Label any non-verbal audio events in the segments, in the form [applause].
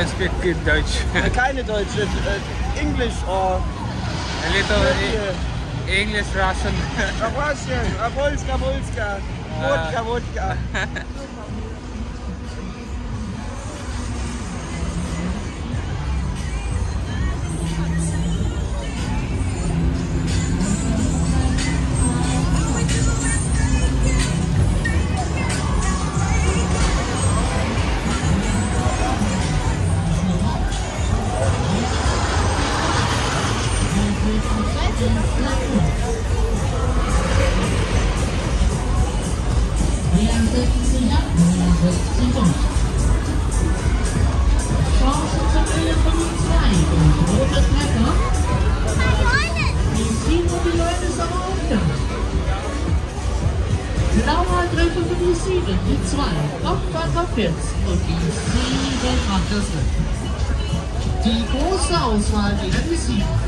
I speak good Deutsch. Keine Deutsch, uh, äh, English or... Oh. A little e English, Russian. Russian, Rabolska, Volska, Vodka, ah. Vodka. [laughs] Let me see.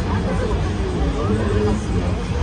Thank you.